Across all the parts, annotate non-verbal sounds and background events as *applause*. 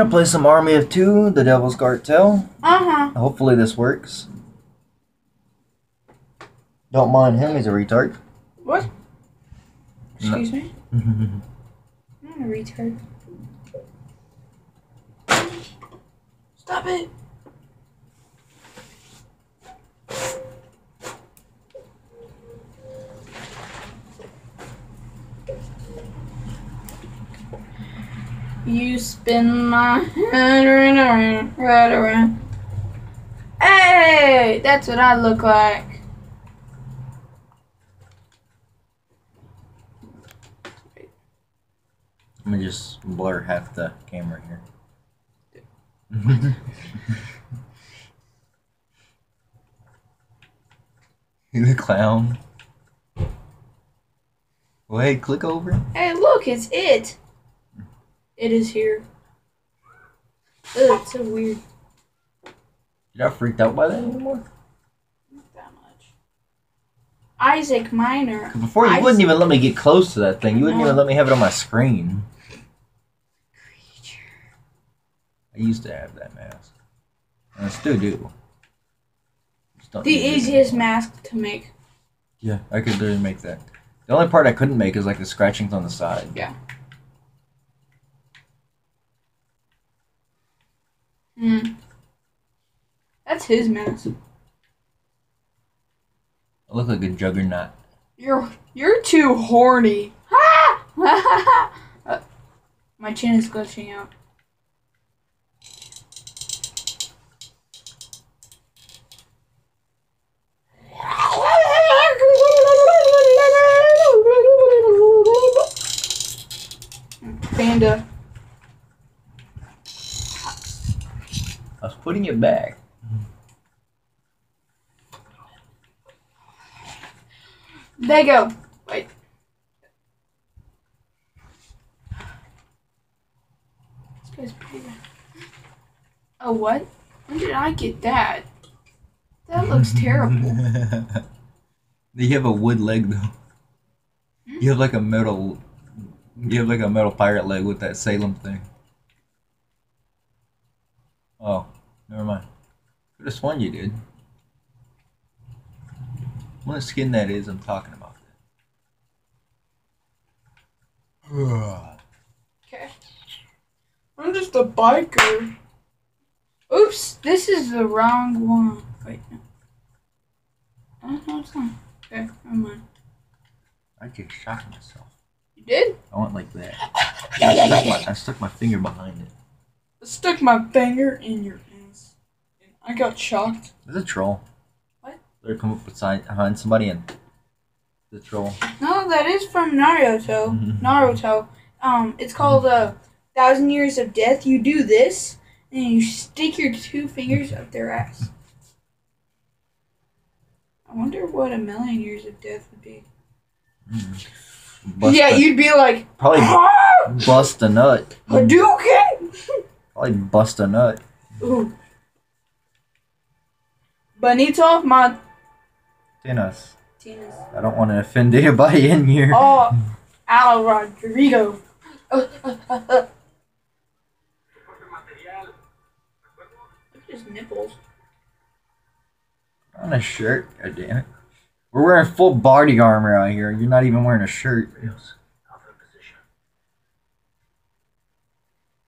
gonna play some Army of Two, The Devil's Cartel. Uh huh. Hopefully this works. Don't mind him, he's a retard. What? Excuse me? *laughs* I'm a retard. Stop it. You spin my head around, right around. Hey, that's what I look like. Let me just blur half the camera here. *laughs* you the clown. Wait, click over. Hey, look, it's it. It is here. Ugh, it's so weird. You're not freaked out by that anymore? Not that much. Isaac Minor. Before you I wouldn't even let me get close to that thing. You wouldn't No. even let me have it on my screen. Creature. I used to have that mask. And I still do. Just The easiest mask to make. Yeah, I could literally make that. The only part I couldn't make is like the scratchings on the side. Yeah. Hmm. That's his mask. I look like a juggernaut. You're you're too horny. Uh, *laughs* My chin is glitching out. Panda. I was putting it back. There you go. Wait. This guy's pretty good. Oh, what? When did I get that? That looks *laughs* terrible. you have a wood leg though. You have like a metal. You have like a metal pirate leg with that Salem thing. Oh, never mind. Could have sworn you did. What skin that is, I'm talking about. Okay. I'm just a biker. Oops, this is the wrong one. Wait, no. Oh, no, it's not. Okay, never mind. I just shot myself. You did? I went like that. I stuck my, I stuck my finger behind it. I stuck my finger in your ass. And I got shocked. There's a troll. They come up beside behind somebody and the troll. No, that is from Naruto. *laughs* Mhm. Naruto. Um, it's called uh, Thousand Years of Death. You do this, and you stick your two fingers up their ass. I wonder what a million years of death would be. Bust yeah, a- you'd be like, probably "Ah, bust a nut. *laughs* Hadouken! *laughs* Probably bust a nut. Ooh. Bonito Martinez. I don't want to offend anybody in here. Oh, Al Rodrigo. Look at his nipples. On a shirt, god damn it. We're wearing full body armor out here. You're not even wearing a shirt. Alpha position.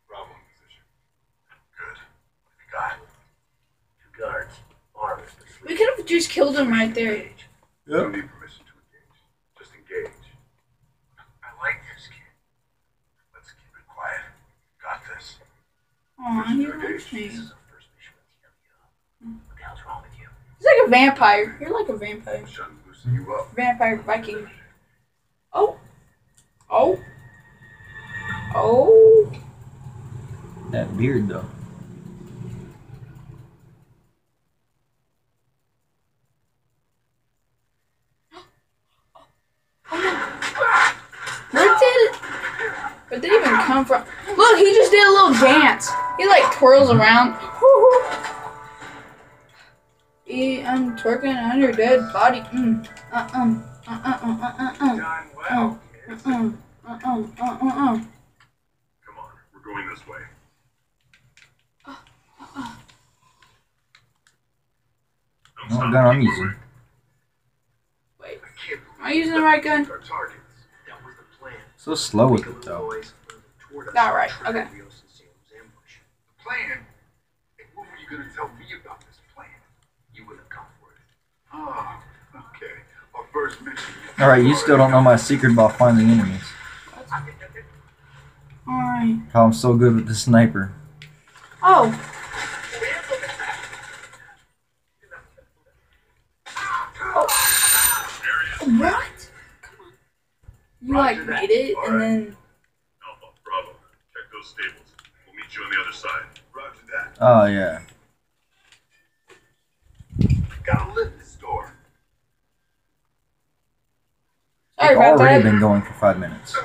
Bravo position. Good. We got two guards, armed. We could have just killed him right there. Engage. Don't need permission to engage. Just engage. I like this kid. Let's keep it quiet. Got this. Aw, he likes me. This is our first mission with TWO. What the hell's wrong with you? He's like a vampire. You're like a vampire. Shouldn't loosen you up. Vampire Viking. Oh. Oh. Oh. That beard though. down from. Look, he just did a little dance. He like twirls around. I'm twerking on your dead body. Mm. Uh um. Uh uh uh uh uh. Done well. Uh uh. Uh uh. Uh uh. Come on, we're going this way. Uh, uh, uh. No gun I'm using. Wait. Am I using the right gun? So slow with it though noise, move toward us, Not right, okay. Rios and Salem's ambush. The plan? And what were you gonna tell me about this plan? You wouldn't have come for it. Oh, okay. Our first mission. Alright, you still don't know my secret about finding enemies. Alright. How I'm so good with the sniper. Oh, what? Come on. You like made it and then Alpha, Bravo, check those stables. We'll meet you on the other side. Roger that. Oh yeah. Gotta lift this door. sorry We've about already that. been going for five minutes.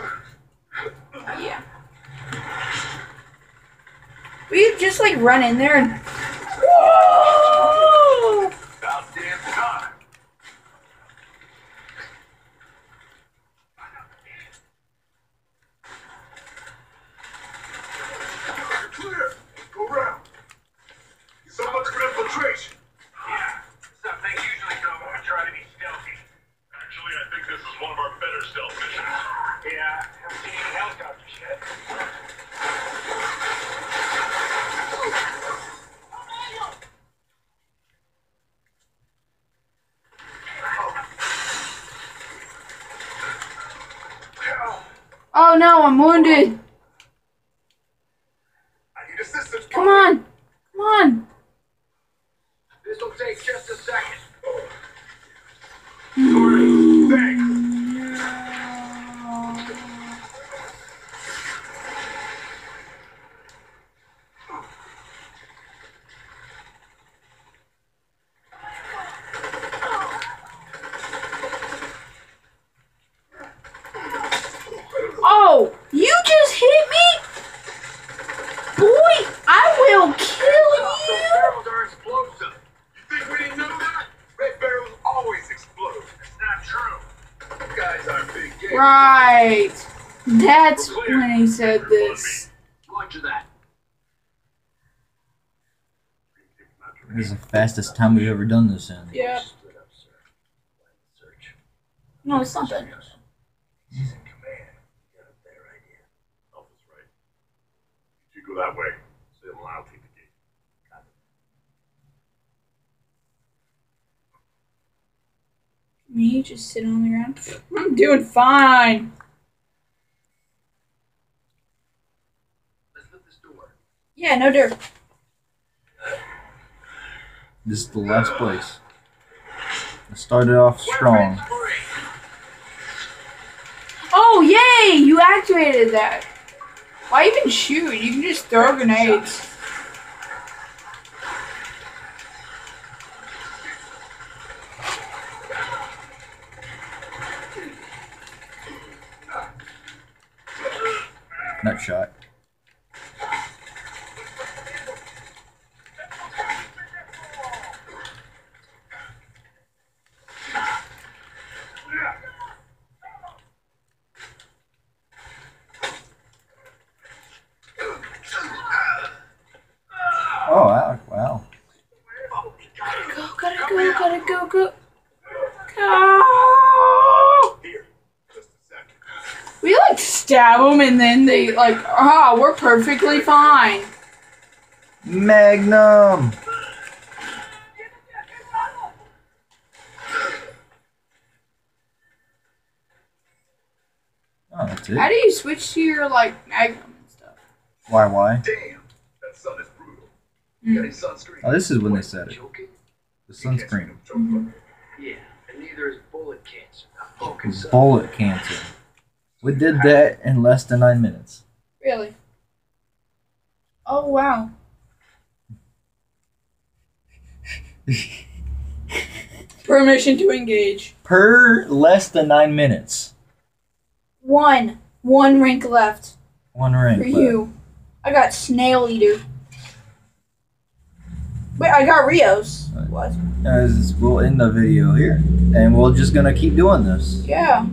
Yeah. We just like run in there and. Whoa! About damn time. You're clear. Go round. So much for infiltration. Yeah, stuff they usually do when we try to be stealthy. Actually, I think this is one of our better stealth missions. Yeah, haven't seen any helicopters yet. Oh no, I'm wounded. I need assistance. Come on. Come on. This'll take just a second. Sorry. Thanks. Oh, you just hit me? Boy, I will Those kill you. barrels are explosive. You think we didn't know that? Red barrels always explode. It's not true. You guys aren't big game. Right. That's when he said this. This is the fastest time we've ever done this in. Yeah. Split up, sir. Plan the search. No, it's not that. He's in command. You got a better idea. Alpha's right. You go that way, Salem and I'll take the gate. Me just sit on the ground. *laughs* I'm doing fine. Let's lift this door. Yeah, no dirt. This is the last place. I started off strong. Oh, yay! You activated that. Why even shoot? You can just throw grenades. Nut shot. Oh wow! Wow. Go, gotta go, gotta go, go. Go! Here. Just a second. We like stab them and then they like, ah, we're perfectly fine. Magnum. Oh, that's How do you switch to your like magnum and stuff? Why? Why? Damn. That sun is brutal. You got any sunscreen? Oh, this is when they said it. The You can't see sunscreen. no choke button. Yeah, and neither is bullet cancer. Now focus up. Bullet cancer. We did that in less than nine minutes. Really? Oh wow. *laughs* Permission to engage. Per less than nine minutes. One. One rank left One rank. for left. you. I got Snail Eater. Wait, I got Rios. What? Guys, we'll end the video here, and we're just gonna keep doing this. Yeah.